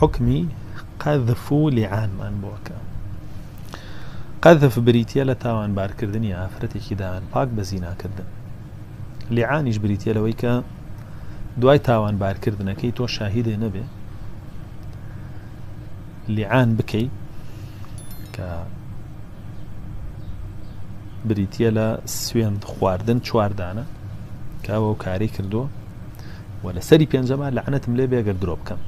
حكمي قذف لعان من بوكا قذف بريتيا لە تاوان بارکردنی ئافرەتێکی داوان پاک بە زیناکردن. لیعانیش بریتە لەوەی کە دوای تاوان بارکردنەکەی تۆ شاهیدێ نەبێ. لیعان بکەیت کە بریتە لە سوێن خواردن چواردانە کاوە و کاری کردووە. و لە سەری پێنجەمان لەعنەتم لێ بێگەر درۆ بکەم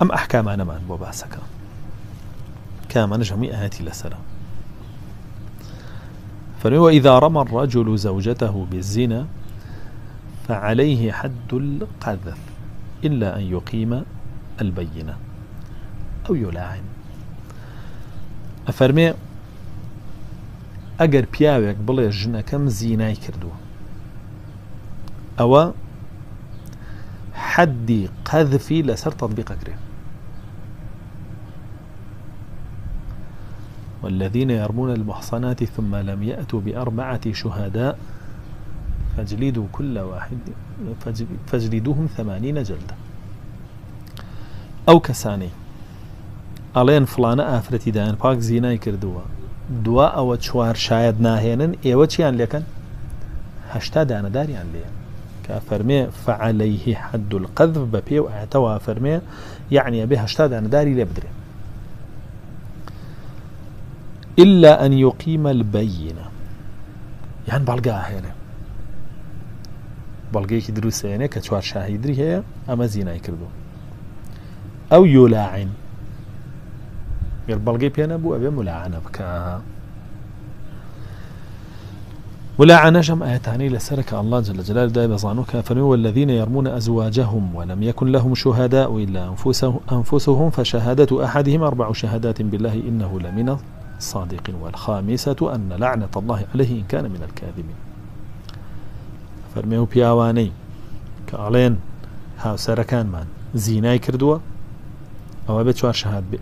ئەم ئەحکامانەمان بۆ باسەکە كامن جميع هاتي لسرا. فهو إذا رمى الرجل زوجته بالزنا فعليه حد القذف إلا أن يقيم البينة أو يلاعن. أفرمي ئەگەر پیاوێک بڵێ ژنەکەم زینای کردووە ئەوە حەدی قەذفی لەسەر تطبیقەکرێت والذين يرمون المحصنات ثم لم يأتوا بأربعة شهداء فاجلدوا كل واحد فاجلدوهم ثمانين جلدة. أو كساني. ئەڵێن فلانە ئافرەتی دایان پاک زینای کردووە. دوا ئەوە چوار شاید ناهێنن ئێوە چیان لەکەن هەشتا دانەداریان لێ کە فەرمێ فعلەیهی حد القذف بە پێ و ئاەتەوە فەرمێ یعنی بێ هەشتا دانەداری لێ بدرێت إلا أن يقيم البينة. يعني بەڵگا هێنێ بەڵگەیەکی دروستێنێ کە چوار شاهیدری هەیە ئەمە زینای کردو ئەو یۆلاعین گەر بەڵگەی پێ نەبوو ئەبێ ملاعانە بکە ولا شم آياتاني لسرك الله جل جلاله دائما بزانوك فنو الذين يرمون أزواجهم ولم يكن لهم شهداء إلا أنفسهم, فشهادة أحدهم أربع شهادات بالله إنه لمن صادق والخامسة أن لعنة الله عليه إن كان من الكاذبين. فەرمێ بياواني كألين ها سركان من زيناي كردوا أو بێت چوار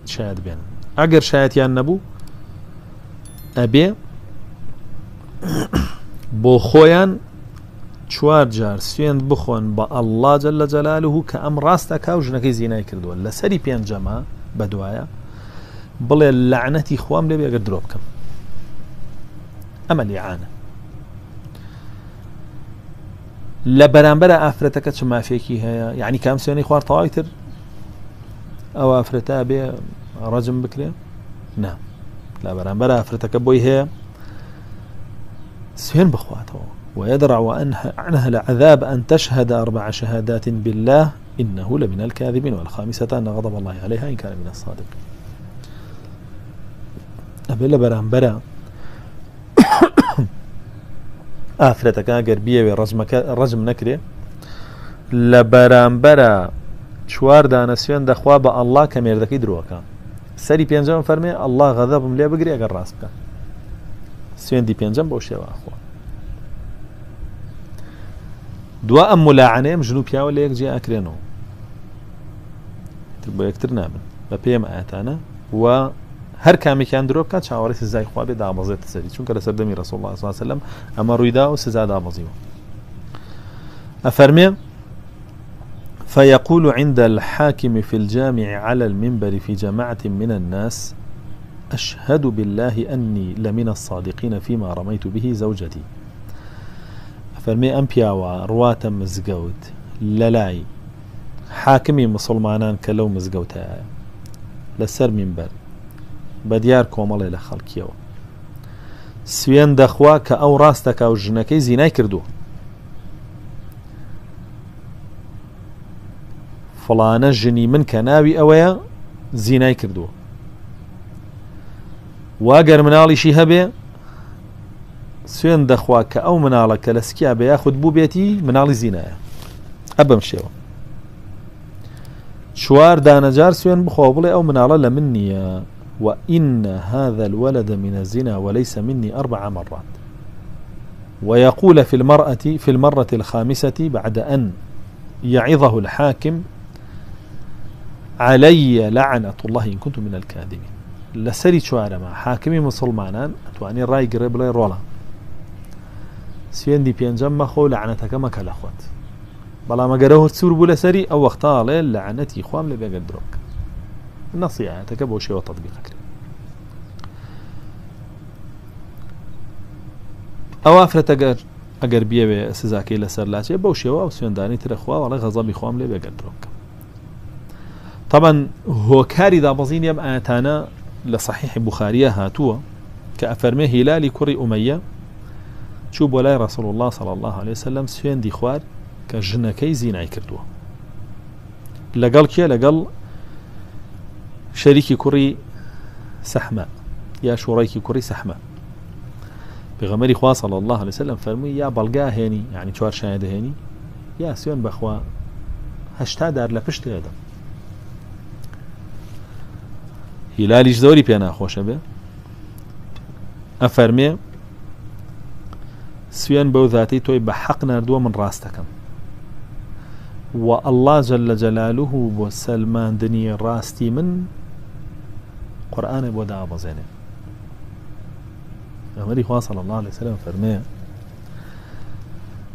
شاید بێن. ئەگەر شایەتیان نەبوو ئەبێ بۆ خۆیان چوار جار سوێن بخۆن بە ئەللا جل لە جەلالوه کە ئەم ڕاستە کا و ژنەکەی زینای کردووە. لەسەری پێنجەمە بەدوایە بڵێ لعنەتی خوام لێ بێگە درۆ بکەم. ئەمە لیعاانە لە بەرامبەر ئافرەتەکە چ مافێکی هەیە؟ یعنی کام سوێنی خوارد تەواوی تر؟ ئەو ئافرەتە بێ ڕەجم بکرێ؟ نا لە بەرامبەر ئافرەتەکە بۆی هەیە سوێن بخواتەوە ويدرع عنها العذاب أن تشهد أربع شهادات بالله إنه لمن الكاذبين. والخامسة أن غضب الله عليها إن كان من بەرامبەرە ئافرەتەکە گەر بیاوێ ڕزمەکە ڕزم نەکرێ لە بەرامبەرە چوار دانە سوێن دەخوا بە ئەللا کە مێردەکەی درۆکە سەری پێنجەم فەرمێ ئەلله غەدەبم لێ بگرێ ئەگەر ڕاست بکە. سوێندی پێنجەم بۆ شێواخوا دوا ئەم ملاعانەیەم ژن و پیاوە لە یەک جێ ئاکرێنەوە بۆ یەکتر نابن. بە پێم ئاەتانە و هەر کامێکیان درۆ بکات چاوەڕی سزای خوا بێ دامەزێت سەری. چونکە لە سەردەمی رسول الله وسلم ئەمە ڕوویدا و سزا دامەزیوە أفرمي فيقول عند الحاكم في الجامع على المنبر في جماعة من الناس أشهد بالله أني لمن الصادقين فيما رميت به زوجتي. فەرمێ ئەم پیاوە ڕواتە مزگەوت لەلای حاکمی مسلمانان کە لەو مزگەوتایە لەسەر منبەر بە دیار کۆمەڵێ لە خەڵکیەوە سوێن دەخوا کە ئەو ڕاستەکە و ژنەکەی زینای کردووە من ناوی ئەوەیە زینای کردووە واگەر مناڵیشی هەبێ سوێن دەخوا کە ئەو مناڵە کە لە سکیا بە یاخود بوو بێتی مناڵی زینایە. ئەبم شێوە. چوار دانەجار سوێن بخۆ بڵێ ئەو مناڵە وإن هذا الولد من الزنا وليس مني أربع مرات. ويقول في المرأة في المرة الخامسة بعد أن يعظه الحاكم علي لعنة الله إن كنت من الكاذبين. لەسەری چوارەمە حاکمی مسلمانان ئەتوانی ڕایگرێ بڵێ ڕۆڵە سوێندی پێنجەم مەخۆ لەعەتەکە مەکە لەخوات بەڵام ئەگەرە هۆ سوور بوو لەسەری ئەو وەختاڵێ لە عەتی خام لە بێگەت درۆک نەسیعەتەکە بۆ شێوە تەبیقەکرێت ئەو ئافرەتەگەر ئەگەر بیاوێ سزاکەی لەسەر لاچێ بەو شێوە و سوێندانی ترەخواوەڵە غەزەمی خام لێ بێگەت درۆکە تەبەن هۆکاری دابەزین ئەم ئاەتانە هاتووە کە ئەفەرمێ هیلالی کوڕی ئومەیە چوو بۆ لای ڕسول الله صلى الله عليه وسلم سوێندی خوار کە ژنەکەی زینای کردووە لەگەڵ کێ لەگەڵ شەریکی کوڕی سەحمە یا شوڕێکی کوڕی سەحمە پێغەمەری خوا صلى الله عليه وسلم فەرمووی یا بەڵگا هێنی یعنی چوار شایە دەهێنی یا سوێن بەخوا هەشتا دار لە پشت هیلالیش زۆری پێ ناخۆشە بێ ئەفەرمێ سوێن بەو ذاتی تۆی بە حەق نردووە من ڕاستەکەم و ئەله جل لە جەلالوه بۆ سەلماندنی ڕاستی من قورآانە بۆ دابەزێنێ ئەمەری خواصل الله عليه وسلم فەرمێ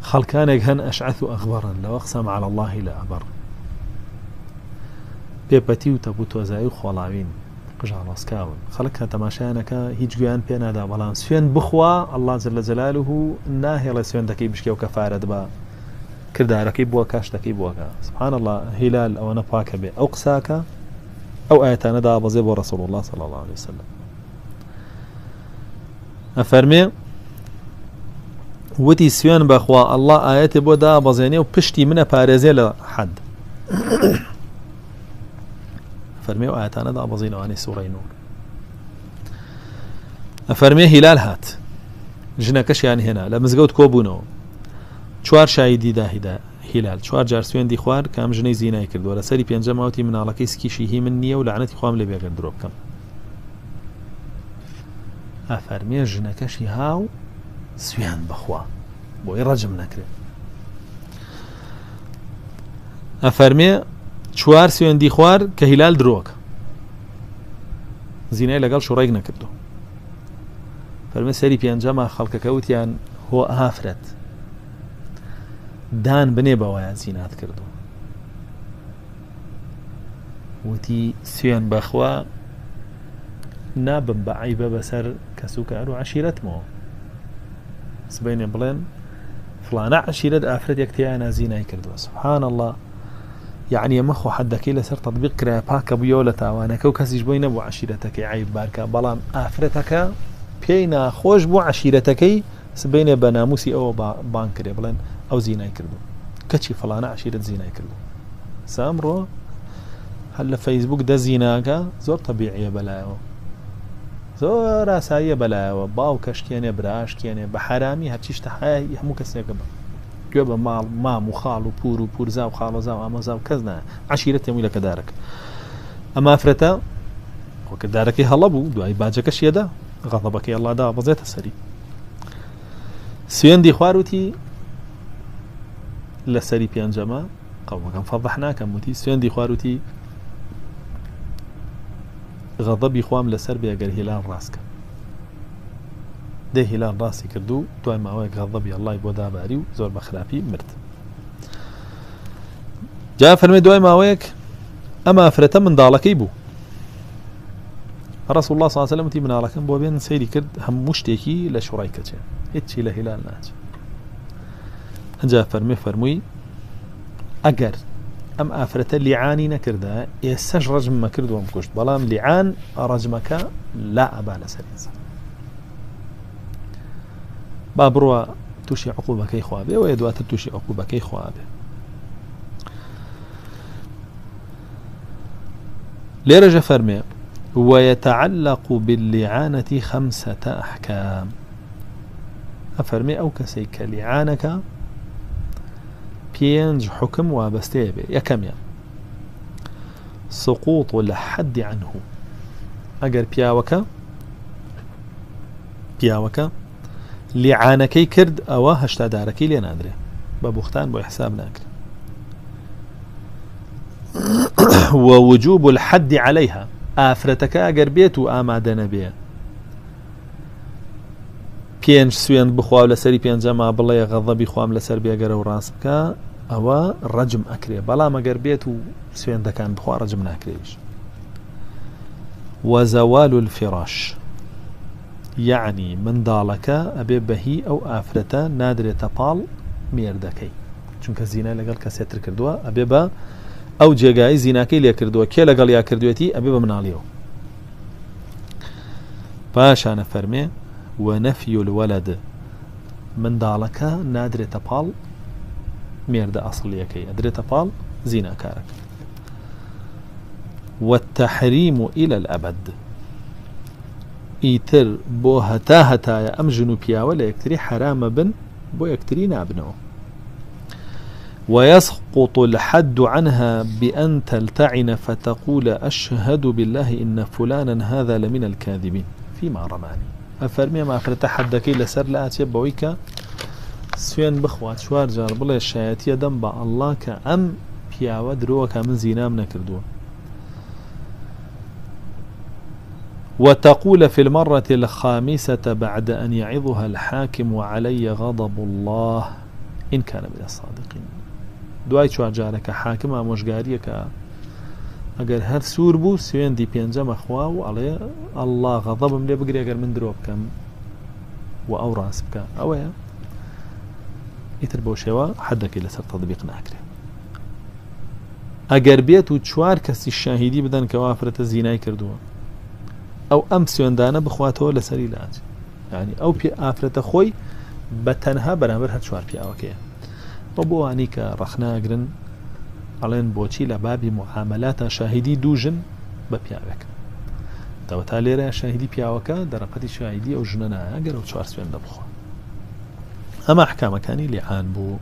خەڵکانێک هەن ئەشعث و ئەخبارن لەوە قسەم على الله لە ئەبەر پێپەتی و تەبوو تۆزایی قژان ڕاستکاون خەڵک کە تەماشایانەکە هیچ گویان پێ نادا. بەڵام سوێن بخوا الله زر لە جەلال و ناهێڵە سوێندەکەی بشکێ و کەفاەت بە کردارەکەی بووە کاشتەکەی بووەکە سبحان الله هیلال ئەوە نەپاکە بێ. ئەو قساکە ئەو ئاەتانەدا بەزێ بۆ ڕسول الله صلى الله عليه وسلم. ئەفەرمێ وتی سوێن بەخوا ئەله ئاەتی بۆ دا بەزێنێ و پشتی منە پارێزێ لە فەرمێ و ئاەتانەدا بەزینەوانی سوڕی نور. ئەفەرمێ هیلال هات. ژنەکەشیان هێنا لە مزگەوت کۆبوونەوە چوار شایدی داهیدا هیلال چوار جار سوێندی خوار کام ژنەی زینای کردووە لە سەری پێنجەماوتی مناڵەکەی سکیشی هی من نییە و لەعنەتی خام لێ بێگەن درۆ بکەم ئافەرمێ ژنەکەشی هاو سویان بخوا. بۆی ڕەجم نەکرێت ئەفەرمێ چوار سوێندی خوار کە هیلال درۆک. زینای لەگەڵ شوڕێک نەکردو فەرمە سەری پێنجەما خەڵکەکە وتیان هۆ ئافرەت. دان بنێ بەوەیان زینات کردو وتی سوێن بەخوا نابم بە عیبە بەسەر کەسوکار و عشیرەتمەوە سبینێ بڵێن فلانە عشیرت ئافرەت یەکتیان نازینای کردووە. سبحان الله. یعنی ئەمە خۆ حدەکەی لەسەر تطبیق کرا پاکە بوویەوە لە تاوانەکە و کەسیش بۆی نەبوو عشیرەتەکەی عیب بارکە. بەڵام ئافرەتەکە پێی ناخۆش بوو عشیرەتەکەی سبینێ بە ناموسی ئەوە بان کرێ بڵێن ئەو زینای کردو. کەچی فلانە عشیرت زینای کردو. سامڕۆ هەل لە فەیسبوک دەزیناکە زۆر تەبیعە بەلایەوە. زۆر ئاساییە بەلایەوە. باو کەشتێنێ براشتێنێ بە حرامی هەرچیشتە حایی هەموو کەسێکە بە گوێ بە ماڵ مام و خاڵ و پور و پورزا و خاڵۆزا و ئامۆزا و کەس نایە. عشیرە تێمووی لە کەدارەکە ئەما فرەتە خۆکردارەکەی هەڵە بوو دوای باجەکە شێدا غەڵەبەکەی ئەڵادا بەزێتە سەری. سوێندی خواروتی لە سەری پێنجەمە قەومەکەم فەضح ناکەم وتی سوێندی خواروتی غەضەبی خوام لەسەر بێگەر هیلان ڕاستکە. دێ هیلان ڕاستی کردو دوای ماوەیە غەضەبی ئەڵای بۆ داباری و زۆر بە خراپی مرد. جا فەرمێ دوای ماوەیەک ئەمە فرەتە منداڵەکەی بوو. ڕست الله ساسەلمتی مناڵەکەم بۆ بێن سەیری کرد هەموو شتێکی لە شوڕای کەچێ هیچی لە هیلال ناچێت ئەجا فەرمێ فەرمووی ئەگەر ئەم ئافرەتە لیعانی نەکردە ئێسەش ڕژممە کردوم کوشت بەڵام لیعان ڕەجمەکە لا ئەبا لەسەر با بڕوە تووشی عقوبەکەی خوابێ و دواتر تووشی عقوبەکەی خوابێ لێرەژە فەرمێ ويتعلق باللعانة خمسة أحكام. أفرمي أو كسي كلعانك پێنج حکم وابەستەیە بێ یەکەمیان سقوط لە حەدی عنه. ئەگەر پیاوەکە پیاوەکە لیعانەکەی کرد ئەوە هەشتادارەکەی لێ نادرێ. بە بوختان بۆ حساب ناکرێت ووجوب الحد عليها. ئافرەتەکە ئەگەر بێت و ئامادە نەبێ. پێنج سوێن بخوا لەسەری پێنجەما بڵێ غەڵەبی خوام لەسەر بێگەرە و ڕاست بکە ئەوە ڕەجم ئەکرێ. بەڵام ئەگەر بێت و سوێندەکان بخوا ڕەجم ناکرێش. وەزەوال الفراش. یعنی منداڵەکە ئەبێ بەهی ئەو ئافرەتە نادرێتە پاڵ مێردەکەی چونکە زیینە لەگەڵ کەسێتر کردووە ئەبێ بە ئەو جێگای زیینەکەی لێ کردووە کێ لەگەڵ یا کردوێتی ئەبێ بە مناڵیەوە. پاشانە فەرمێ وە نەفی الوەلد منداڵەکە نادرێتە پاڵ مێردە ئەسڵیەکەی ئەدرێتە پاڵ زیناکارەکە. والتحريم إلى الأبد ئیتر بۆ هەتا هەتایە ئەم ژن و پیاوە لە یەکتری حرامە بن بۆ یەکتری نابنەوە ويسقط الحد عنها بأن تلتعن فتقول أشهد بالله إن فلانا هذا لمن الكاذبين. فيما رماني. أفرمي ما أفرت حدك لسر لا أتيب بويك. سوێن بخوات چوار جار بڵێ شایەتە دەم بە ئەله کە ئەم پیاوە درۆوەکە من زینام نەکردووە وتقول في المرة الخامسة بعد أن يعظها الحاكم وعلي غضب الله إن كان من الصادقين. دوای چوار جارەکە حاکم ئامۆژگاریەکە ئەگەر هەر سوور بوو سوێندی پێنجەمە خوا و ئەڵێ ئەله غەضەبم لێ بگرێگەر من درۆ بکەم و ئەو ڕاست بکە. ئەوەیە؟ ئیتر بۆ شێوە حدەکەی لەسەر تەدبیق ناکرێت ئەگەر بێت و چوار کەسی شاهیدی بدەن کە وافرەتە زینای ئەو ئەم سوێندانە بخواتەوە لەسەری لاج ینی ئەو پێ ئافرەتە خۆی بە تەنها بەرامبەر هەر چوار پیاوەکەیە. بە بۆ وانی کە ڕەخناگرن ئەڵێن بۆچی لە بابی معاملاتە شاهیدی دوژن بە پیاوێک. دەوە تا لێرە شاهیدی پیاوەکە دەرەقەتی شاهیدی ئەو ژنە نایە گەرە و چوار سوێن دەبخوا ئەمە حکامەکانی لیعان بوو.